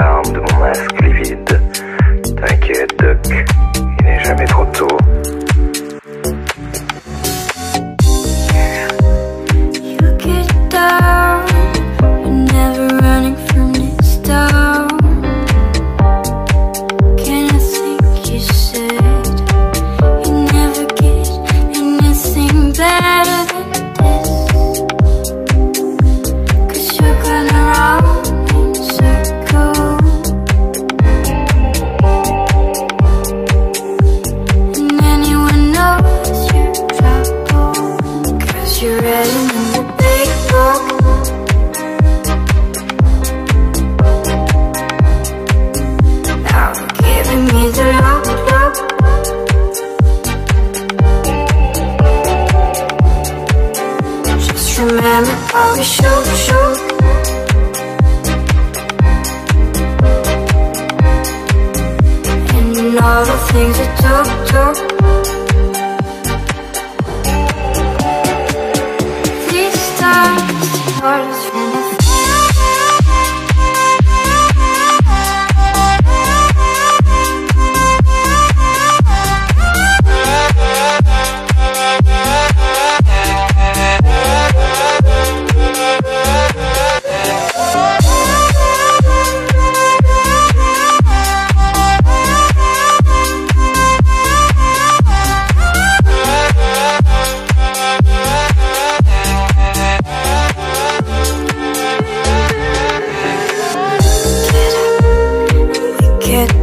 de mon masque livide. T'inquiète, Doc, il n'est jamais trop tôt. 停止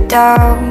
down.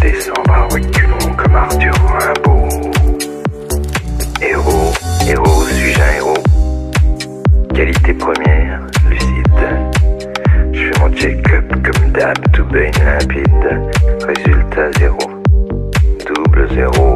décembre, reculons comme Arthur Rimbaud. Héros, héros, suis-je un héros Qualité première, lucide. Je fais mon check-up comme d'hab, tout bien limpide. Résultat zéro, double zéro.